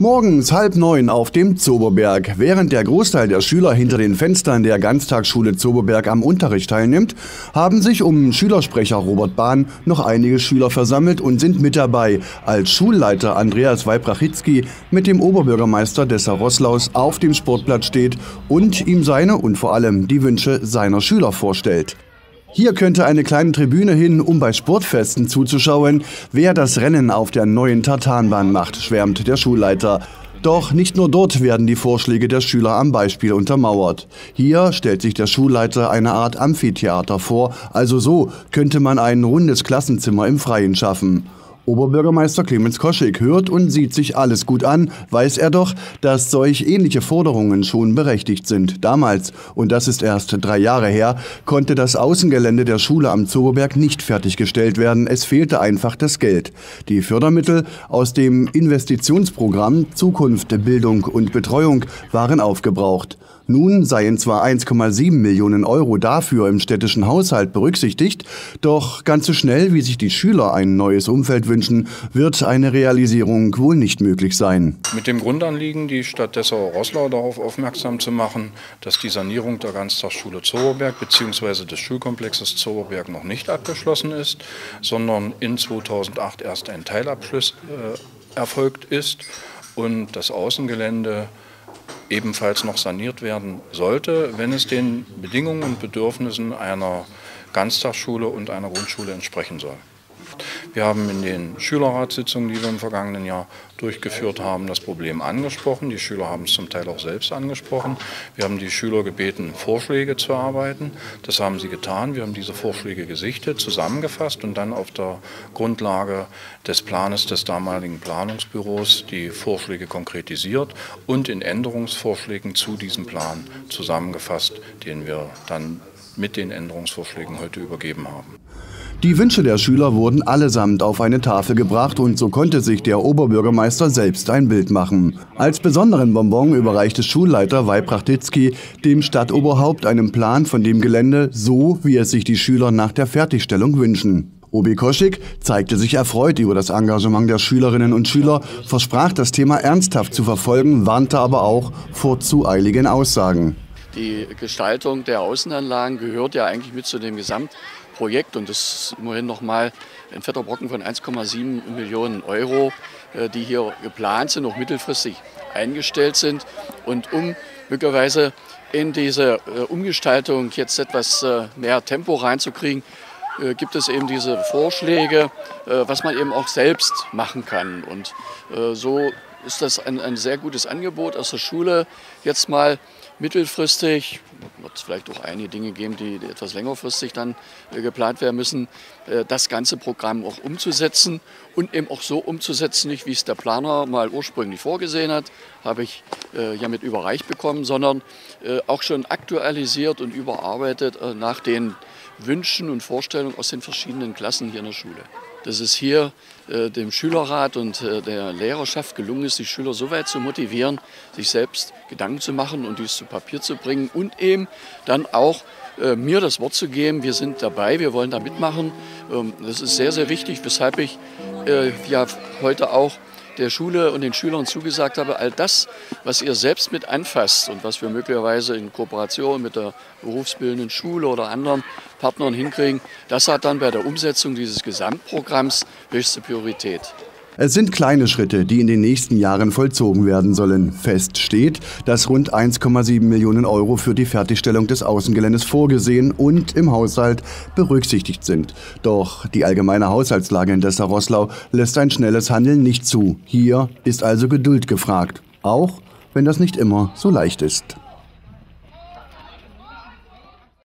Morgens halb neun auf dem Zoberberg. Während der Großteil der Schüler hinter den Fenstern der Ganztagsschule Zoberberg am Unterricht teilnimmt, haben sich um Schülersprecher Robert Bahn noch einige Schüler versammelt und sind mit dabei, als Schulleiter Andreas Weibrachitzky mit dem Oberbürgermeister Dessa Rosslaus auf dem Sportplatz steht und ihm seine und vor allem die Wünsche seiner Schüler vorstellt. Hier könnte eine kleine Tribüne hin, um bei Sportfesten zuzuschauen, wer das Rennen auf der neuen Tartanbahn macht, schwärmt der Schulleiter. Doch nicht nur dort werden die Vorschläge der Schüler am Beispiel untermauert. Hier stellt sich der Schulleiter eine Art Amphitheater vor, also so könnte man ein rundes Klassenzimmer im Freien schaffen. Oberbürgermeister Clemens Koschig hört und sieht sich alles gut an, weiß er doch, dass solch ähnliche Forderungen schon berechtigt sind. Damals, und das ist erst drei Jahre her, konnte das Außengelände der Schule am Zoberberg nicht fertiggestellt werden. Es fehlte einfach das Geld. Die Fördermittel aus dem Investitionsprogramm Zukunft, Bildung und Betreuung waren aufgebraucht. Nun seien zwar 1,7 Millionen Euro dafür im städtischen Haushalt berücksichtigt, doch ganz so schnell, wie sich die Schüler ein neues Umfeld wünschen, wird eine Realisierung wohl nicht möglich sein. Mit dem Grundanliegen, die Stadt Dessau-Rosslau darauf aufmerksam zu machen, dass die Sanierung der Ganztagsschule Zoberberg bzw. des Schulkomplexes Zoberberg noch nicht abgeschlossen ist, sondern in 2008 erst ein Teilabschluss äh, erfolgt ist und das Außengelände ebenfalls noch saniert werden sollte, wenn es den Bedingungen und Bedürfnissen einer Ganztagsschule und einer Grundschule entsprechen soll. Wir haben in den Schülerratssitzungen, die wir im vergangenen Jahr durchgeführt haben, das Problem angesprochen. Die Schüler haben es zum Teil auch selbst angesprochen. Wir haben die Schüler gebeten, Vorschläge zu erarbeiten. Das haben sie getan. Wir haben diese Vorschläge gesichtet, zusammengefasst und dann auf der Grundlage des Planes des damaligen Planungsbüros die Vorschläge konkretisiert und in Änderungsvorschlägen zu diesem Plan zusammengefasst, den wir dann mit den Änderungsvorschlägen heute übergeben haben. Die Wünsche der Schüler wurden allesamt auf eine Tafel gebracht und so konnte sich der Oberbürgermeister selbst ein Bild machen. Als besonderen Bonbon überreichte Schulleiter Weibrachtitzky dem Stadtoberhaupt einen Plan von dem Gelände, so wie es sich die Schüler nach der Fertigstellung wünschen. Obi Koschik zeigte sich erfreut über das Engagement der Schülerinnen und Schüler, versprach das Thema ernsthaft zu verfolgen, warnte aber auch vor zu eiligen Aussagen. Die Gestaltung der Außenanlagen gehört ja eigentlich mit zu dem Gesamt Projekt und das ist immerhin nochmal ein fetter Brocken von 1,7 Millionen Euro, äh, die hier geplant sind, auch mittelfristig eingestellt sind. Und um möglicherweise in diese äh, Umgestaltung jetzt etwas äh, mehr Tempo reinzukriegen, gibt es eben diese Vorschläge, was man eben auch selbst machen kann. Und so ist das ein, ein sehr gutes Angebot aus der Schule, jetzt mal mittelfristig, wird es vielleicht auch einige Dinge geben, die etwas längerfristig dann äh, geplant werden müssen, äh, das ganze Programm auch umzusetzen und eben auch so umzusetzen, nicht wie es der Planer mal ursprünglich vorgesehen hat, habe ich äh, ja mit überreicht bekommen, sondern auch schon aktualisiert und überarbeitet nach den Wünschen und Vorstellungen aus den verschiedenen Klassen hier in der Schule dass es hier äh, dem Schülerrat und äh, der Lehrerschaft gelungen ist, die Schüler so weit zu motivieren, sich selbst Gedanken zu machen und dies zu Papier zu bringen und eben dann auch äh, mir das Wort zu geben, wir sind dabei, wir wollen da mitmachen. Ähm, das ist sehr, sehr wichtig, weshalb ich äh, ja heute auch der Schule und den Schülern zugesagt habe, all das, was ihr selbst mit anfasst und was wir möglicherweise in Kooperation mit der berufsbildenden Schule oder anderen Partnern hinkriegen, das hat dann bei der Umsetzung dieses Gesamtprogramms höchste Priorität. Es sind kleine Schritte, die in den nächsten Jahren vollzogen werden sollen. Fest steht, dass rund 1,7 Millionen Euro für die Fertigstellung des Außengeländes vorgesehen und im Haushalt berücksichtigt sind. Doch die allgemeine Haushaltslage in Dessau-Rosslau lässt ein schnelles Handeln nicht zu. Hier ist also Geduld gefragt, auch wenn das nicht immer so leicht ist.